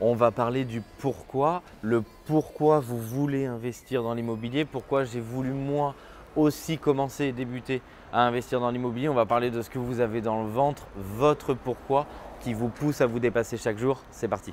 On va parler du pourquoi, le pourquoi vous voulez investir dans l'immobilier, pourquoi j'ai voulu moi aussi commencer et débuter à investir dans l'immobilier. On va parler de ce que vous avez dans le ventre, votre pourquoi qui vous pousse à vous dépasser chaque jour. C'est parti.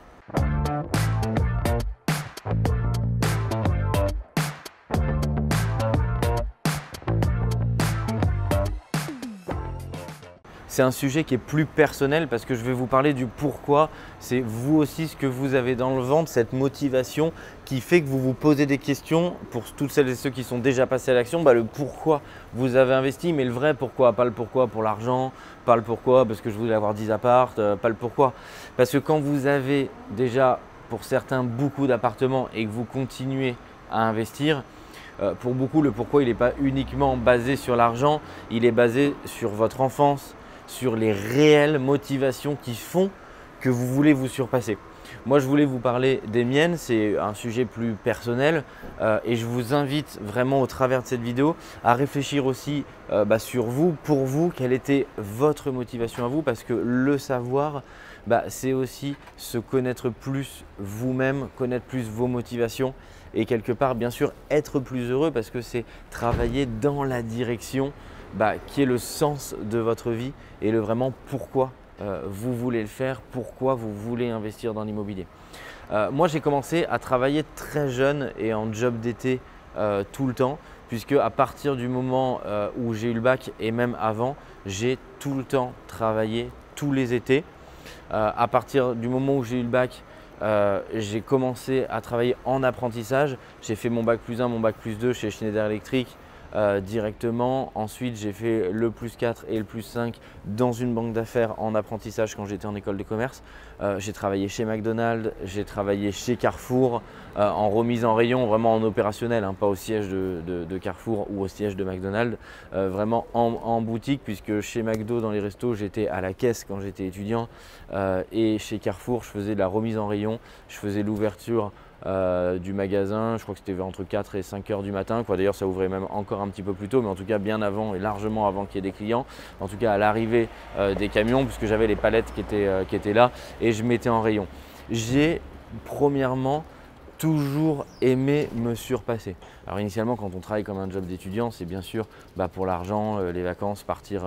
C'est un sujet qui est plus personnel parce que je vais vous parler du pourquoi. C'est vous aussi ce que vous avez dans le ventre, cette motivation qui fait que vous vous posez des questions pour toutes celles et ceux qui sont déjà passés à l'action. Bah, le pourquoi vous avez investi, mais le vrai pourquoi, pas le pourquoi pour l'argent, pas le pourquoi parce que je voulais avoir 10 appartes, euh, pas le pourquoi. Parce que quand vous avez déjà pour certains beaucoup d'appartements et que vous continuez à investir, euh, pour beaucoup, le pourquoi, il n'est pas uniquement basé sur l'argent, il est basé sur votre enfance, sur les réelles motivations qui font que vous voulez vous surpasser. Moi, je voulais vous parler des miennes, c'est un sujet plus personnel euh, et je vous invite vraiment au travers de cette vidéo à réfléchir aussi euh, bah, sur vous, pour vous, quelle était votre motivation à vous parce que le savoir, bah, c'est aussi se connaître plus vous-même, connaître plus vos motivations et quelque part, bien sûr, être plus heureux parce que c'est travailler dans la direction bah, qui est le sens de votre vie et le vraiment pourquoi euh, vous voulez le faire, pourquoi vous voulez investir dans l'immobilier. Euh, moi, j'ai commencé à travailler très jeune et en job d'été euh, tout le temps, puisque à partir du moment où j'ai eu le bac et même avant, j'ai tout le temps travaillé tous les étés. à partir du moment où j'ai eu le bac, j'ai commencé à travailler en apprentissage. J'ai fait mon bac plus 1, mon bac plus 2 chez Schneider Electric euh, directement. Ensuite, j'ai fait le plus 4 et le plus 5 dans une banque d'affaires en apprentissage quand j'étais en école de commerce. Euh, j'ai travaillé chez McDonald's, j'ai travaillé chez Carrefour euh, en remise en rayon, vraiment en opérationnel, hein, pas au siège de, Carrefour ou au siège de McDonald's, vraiment en, boutique puisque chez McDo dans les restos, j'étais à la caisse quand j'étais étudiant et chez Carrefour, je faisais de la remise en rayon, je faisais l'ouverture euh, du magasin. Je crois que c'était entre 4 et 5 heures du matin. D'ailleurs, ça ouvrait même encore un petit peu plus tôt, mais en tout cas bien avant et largement avant qu'il y ait des clients. En tout cas, à l'arrivée euh, des camions, puisque j'avais les palettes qui étaient, euh, qui étaient là et je mettais en rayon. J'ai premièrement toujours aimé me surpasser. Alors initialement, quand on travaille comme un job d'étudiant, c'est bien sûr bah, pour l'argent, les vacances, partir,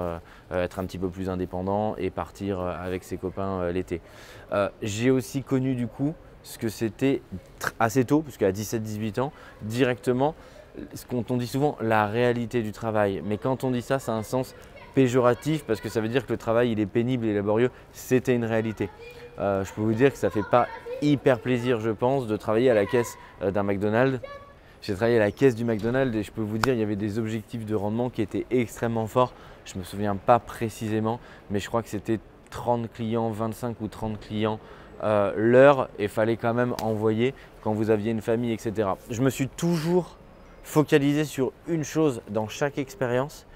être un petit peu plus indépendant et partir avec ses copains l'été. J'ai aussi connu du coup ce que c'était assez tôt, puisqu'à 17-18 ans, directement, ce qu'on dit souvent, la réalité du travail. Mais quand on dit ça, ça a un sens péjoratif parce que ça veut dire que le travail il est pénible et laborieux. C'était une réalité. Euh, je peux vous dire que ça ne fait pas hyper plaisir, je pense, de travailler à la caisse euh, d'un McDonald's. J'ai travaillé à la caisse du McDonald's et je peux vous dire, il y avait des objectifs de rendement qui étaient extrêmement forts. Je ne me souviens pas précisément, mais je crois que c'était 30 clients, 25 ou 30 clients euh, l'heure et fallait quand même envoyer quand vous aviez une famille, etc. Je me suis toujours focalisé sur une chose dans chaque expérience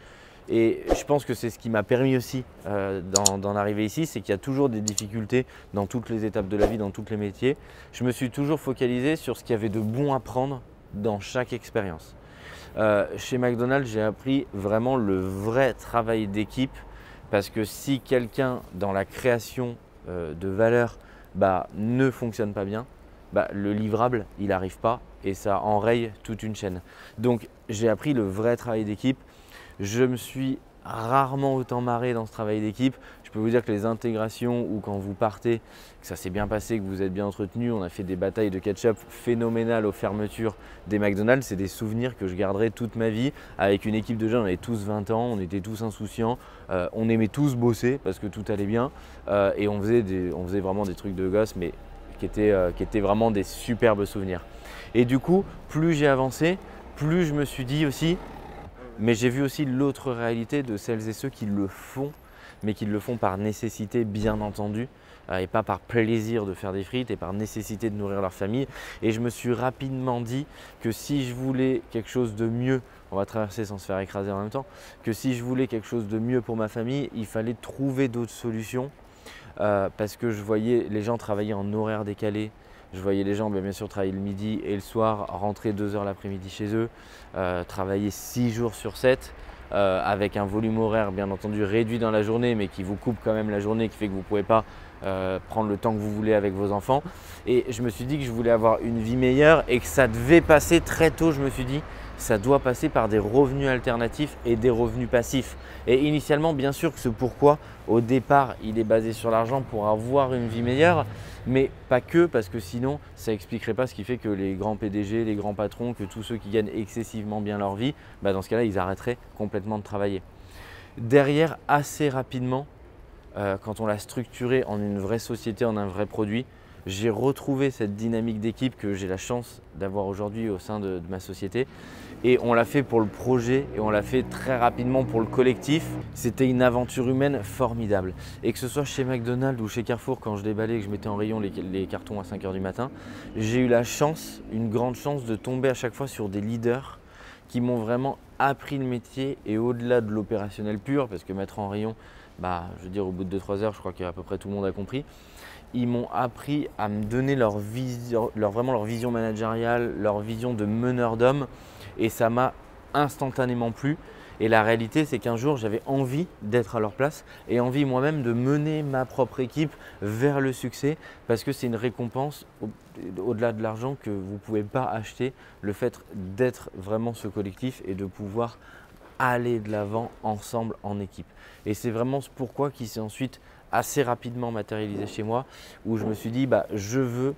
et je pense que c'est ce qui m'a permis aussi euh, d'en arriver ici, c'est qu'il y a toujours des difficultés dans toutes les étapes de la vie, dans tous les métiers. Je me suis toujours focalisé sur ce qu'il y avait de bon à prendre dans chaque expérience. Euh, chez McDonald's, j'ai appris vraiment le vrai travail d'équipe parce que si quelqu'un dans la création de valeur bah, ne fonctionne pas bien, bah, le livrable, il n'arrive pas et ça enraye toute une chaîne. Donc j'ai appris le vrai travail d'équipe. Je me suis rarement autant marré dans ce travail d'équipe. Je peux vous dire que les intégrations ou quand vous partez, que ça s'est bien passé, que vous êtes bien entretenu, on a fait des batailles de ketchup phénoménales aux fermetures des McDonald's. C'est des souvenirs que je garderai toute ma vie avec une équipe de jeunes. On avait tous 20 ans, on était tous insouciants, euh, on aimait tous bosser parce que tout allait bien euh, et on faisait, vraiment des trucs de gosse, mais qui euh, qui étaient vraiment des superbes souvenirs. Et du coup, plus j'ai avancé, plus je me suis dit aussi, mais j'ai vu aussi l'autre réalité de celles et ceux qui le font, mais qui le font par nécessité, bien entendu, euh, et pas par plaisir de faire des frites et par nécessité de nourrir leur famille. Et je me suis rapidement dit que si je voulais quelque chose de mieux, on va traverser sans se faire écraser en même temps, que si je voulais quelque chose de mieux pour ma famille, il fallait trouver d'autres solutions. Euh, parce que je voyais les gens travailler en horaire décalé, je voyais les gens bien sûr travailler le midi et le soir, rentrer deux heures l'après-midi chez eux, euh, travailler six jours sur 7 euh, avec un volume horaire bien entendu réduit dans la journée mais qui vous coupe quand même la journée, qui fait que vous ne pouvez pas euh, prendre le temps que vous voulez avec vos enfants. Et je me suis dit que je voulais avoir une vie meilleure et que ça devait passer très tôt, je me suis dit, ça doit passer par des revenus alternatifs et des revenus passifs. Et initialement, bien sûr que ce pourquoi, au départ, il est basé sur l'argent pour avoir une vie meilleure, mais pas que, parce que sinon, ça n'expliquerait pas ce qui fait que les grands PDG, les grands patrons, que tous ceux qui gagnent excessivement bien leur vie, bah, dans ce cas-là, ils arrêteraient complètement de travailler. Derrière, assez rapidement, euh, quand on l'a structuré en une vraie société, en un vrai produit, j'ai retrouvé cette dynamique d'équipe que j'ai la chance d'avoir aujourd'hui au sein de, ma société. Et on l'a fait pour le projet et on l'a fait très rapidement pour le collectif. C'était une aventure humaine formidable. Et que ce soit chez McDonald's ou chez Carrefour, quand je déballais et que je mettais en rayon les, les cartons à 5 h du matin, j'ai eu la chance, une grande chance de tomber à chaque fois sur des leaders qui m'ont vraiment appris le métier et au-delà de l'opérationnel pur, parce que mettre en rayon, bah, je veux dire, au bout de 2-3 heures, je crois qu'à peu près tout le monde a compris. Ils m'ont appris à me donner leur vision, leur, vraiment leur vision managériale, leur vision de meneur d'homme, et ça m'a instantanément plu. Et la réalité, c'est qu'un jour, j'avais envie d'être à leur place et envie moi-même de mener ma propre équipe vers le succès parce que c'est une récompense au-delà de l'argent que vous ne pouvez pas acheter, le fait d'être vraiment ce collectif et de pouvoir aller de l'avant ensemble en équipe. Et c'est vraiment ce pourquoi qui s'est ensuite assez rapidement matérialisé chez moi, où je me suis dit, bah, je veux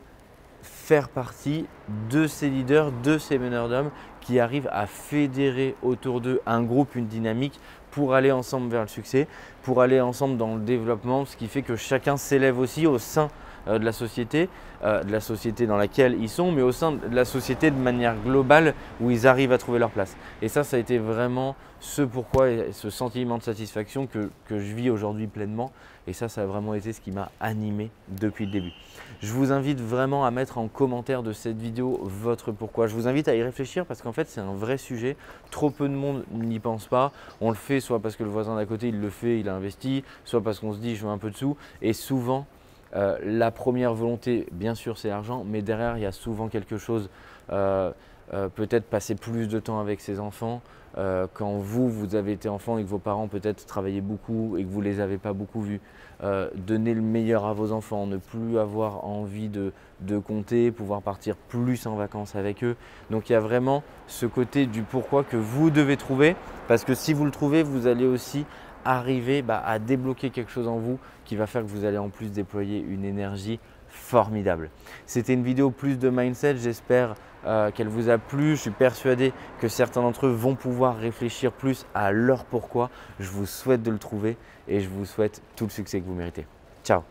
faire partie de ces leaders, de ces meneurs d'hommes qui arrivent à fédérer autour d'eux un groupe, une dynamique pour aller ensemble vers le succès, pour aller ensemble dans le développement, ce qui fait que chacun s'élève aussi au sein de la société, euh, de la société dans laquelle ils sont, mais au sein de la société de manière globale où ils arrivent à trouver leur place. Et ça, ça a été vraiment ce pourquoi et ce sentiment de satisfaction que, que je vis aujourd'hui pleinement. Et ça, ça a vraiment été ce qui m'a animé depuis le début. Je vous invite vraiment à mettre en commentaire de cette vidéo votre pourquoi. Je vous invite à y réfléchir parce qu'en fait, c'est un vrai sujet. Trop peu de monde n'y pense pas. On le fait soit parce que le voisin d'à côté, il le fait, il a investi, soit parce qu'on se dit, je veux un peu de sous. Et souvent, euh, la première volonté, bien sûr, c'est l'argent, mais derrière, il y a souvent quelque chose, euh, euh, peut-être passer plus de temps avec ses enfants. quand vous, vous avez été enfant et que vos parents peut-être travaillaient beaucoup et que vous ne les avez pas beaucoup vus, donner le meilleur à vos enfants, ne plus avoir envie de, de compter, pouvoir partir plus en vacances avec eux. Donc il y a vraiment ce côté du pourquoi que vous devez trouver, parce que si vous le trouvez, vous allez aussi arriver bah, à débloquer quelque chose en vous qui va faire que vous allez en plus déployer une énergie formidable. C'était une vidéo plus de mindset, j'espère euh, qu'elle vous a plu. Je suis persuadé que certains d'entre eux vont pouvoir réfléchir plus à leur pourquoi. Je vous souhaite de le trouver et je vous souhaite tout le succès que vous méritez. Ciao